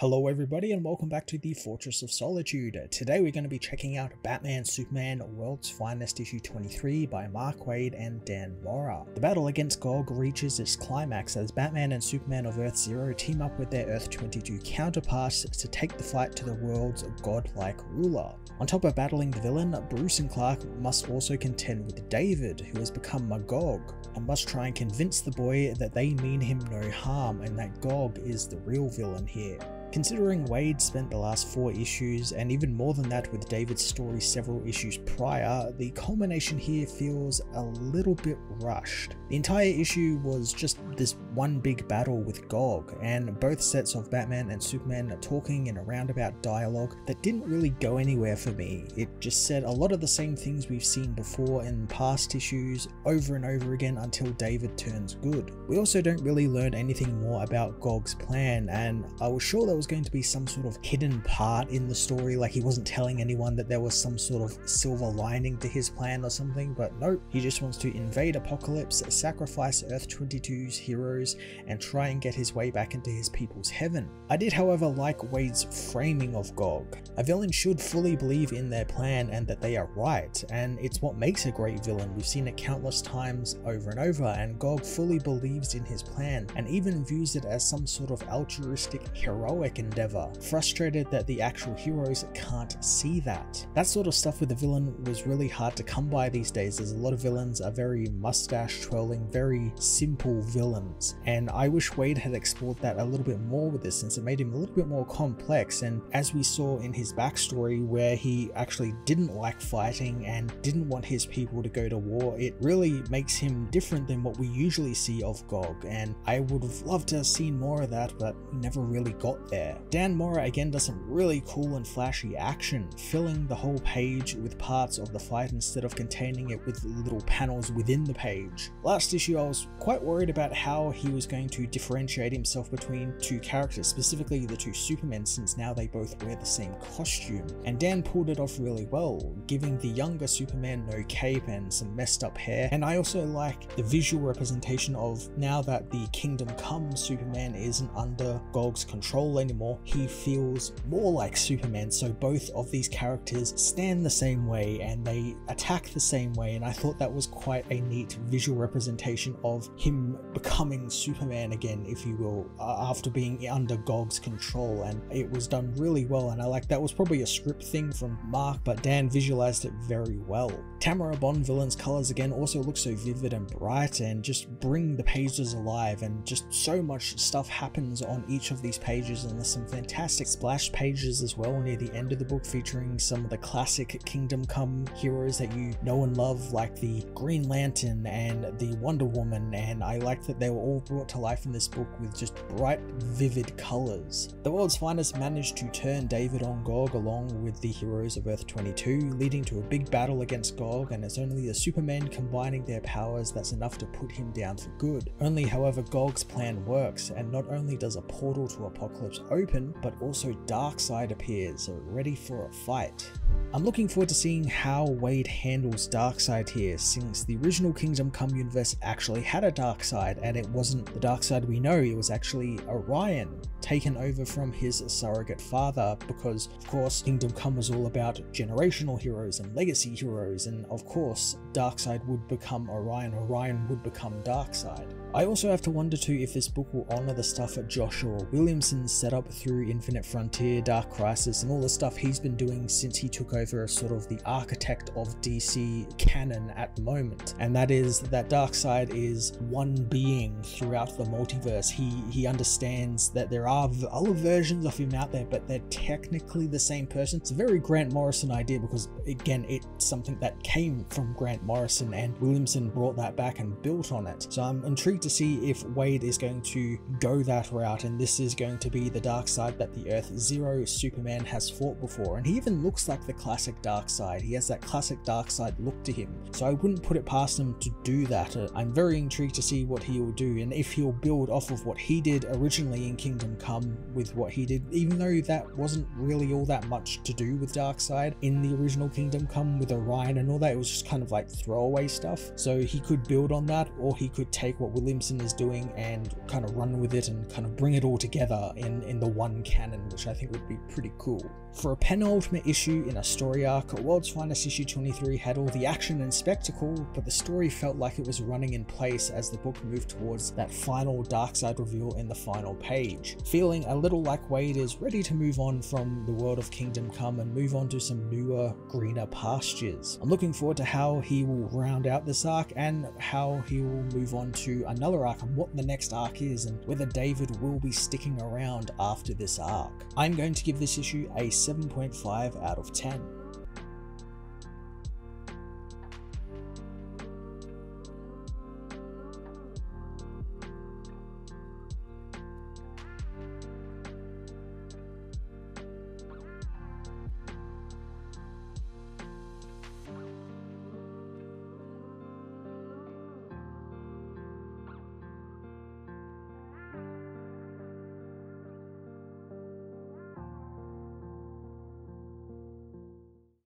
Hello everybody and welcome back to the Fortress of Solitude. Today we're going to be checking out Batman Superman World's Finest issue 23 by Mark Waid and Dan Mora. The battle against Gog reaches its climax as Batman and Superman of Earth Zero team up with their Earth 22 counterparts to take the fight to the world's godlike ruler. On top of battling the villain, Bruce and Clark must also contend with David, who has become Magog, and must try and convince the boy that they mean him no harm and that Gog is the real villain here. Considering Waid spent the last four issues, and even more than that with David's story several issues prior, the culmination here feels a little bit rushed. The entire issue was just this one big battle with Gog, and both sets of Batman and Superman talking in a roundabout dialogue that didn't really go anywhere for me. It just said a lot of the same things we've seen before in past issues over and over again until David turns good. We also don't really learn anything more about Gog's plan, and I was sure there was was going to be some sort of hidden part in the story, like he wasn't telling anyone that there was some sort of silver lining to his plan or something, but nope, he just wants to invade Apokolips, sacrifice Earth 22's heroes, and try and get his way back into his people's heaven. I did however like Waid's framing of Gog. A villain should fully believe in their plan and that they are right, and it's what makes a great villain. We've seen it countless times over and over, and Gog fully believes in his plan, and even views it as some sort of altruistic, heroic endeavor, frustrated that the actual heroes can't see that. That sort of stuff with the villain was really hard to come by these days as a lot of villains are very mustache twirling, very simple villains. And I wish Waid had explored that a little bit more with this since it made him a little bit more complex. And as we saw in his backstory where he actually didn't like fighting and didn't want his people to go to war, it really makes him different than what we usually see of Gog. And I would have loved to have seen more of that, but never really got there there. Dan Mora again does some really cool and flashy action, filling the whole page with parts of the fight instead of containing it with little panels within the page. Last issue I was quite worried about how he was going to differentiate himself between two characters, specifically the two Supermen since now they both wear the same costume, and Dan pulled it off really well, giving the younger Superman no cape and some messed up hair, and I also like the visual representation of now that the Kingdom Come Superman isn't under Gog's control anymore he feels more like Superman. So both of these characters stand the same way and they attack the same way. And I thought that was quite a neat visual representation of him becoming Superman again, if you will, after being under Gog's control. And it was done really well. And I like that was probably a script thing from Mark, but Dan visualized it very well. Tamra Bonvillain's colors again also look so vivid and bright and just bring the pages alive and just so much stuff happens on each of these pages and there's some fantastic splash pages as well near the end of the book featuring some of the classic Kingdom Come heroes that you know and love like the Green Lantern and the Wonder Woman and I like that they were all brought to life in this book with just bright vivid colors. The world's finest managed to turn David on Gog along with the heroes of Earth 22 leading to a big battle against Gog and it's only the Supermen combining their powers that's enough to put him down for good. Only however Gog's plan works, and not only does a portal to Apokolips open, but also Darkseid appears, ready for a fight. I'm looking forward to seeing how Waid handles Darkseid here, since the original Kingdom Come universe actually had a Darkseid, and it wasn't the Darkseid we know, it was actually Orion, taken over from his surrogate father, because of course Kingdom Come was all about generational heroes and legacy heroes, and of course Darkseid would become Orion, Orion would become Darkseid. I also have to wonder too if this book will honour the stuff that Joshua Williamson set up through Infinite Frontier, Dark Crisis, and all the stuff he's been doing since he took over as sort of the architect of DC canon at the moment. And that is that Darkseid is one being throughout the multiverse. He he understands that there are other versions of him out there, but they're technically the same person. It's a very Grant Morrison idea because again, it's something that came from Grant Morrison and Williamson brought that back and built on it. So I'm intrigued to see if Waid is going to go that route and this is going to be the Darkseid that the Earth Zero Superman has fought before. And he even looks like the classic Darkseid. He has that classic Darkseid look to him. So I wouldn't put it past him to do that. Uh, I'm very intrigued to see what he will do and if he'll build off of what he did originally in Kingdom Come with what he did, even though that wasn't really all that much to do with Darkseid in the original Kingdom Come with Orion and all that. It was just kind of like throwaway stuff. So he could build on that or he could take what William Williamson is doing and kind of run with it and kind of bring it all together in, in the one canon, which I think would be pretty cool. For a penultimate issue in a story arc, World's Finest issue 23 had all the action and spectacle, but the story felt like it was running in place as the book moved towards that final Darkseid reveal in the final page. Feeling a little like Waid is ready to move on from the world of Kingdom Come and move on to some newer, greener pastures. I'm looking forward to how he will round out this arc and how he will move on to another arc and what the next arc is and whether David will be sticking around after this arc. I'm going to give this issue a 7.5 out of 10.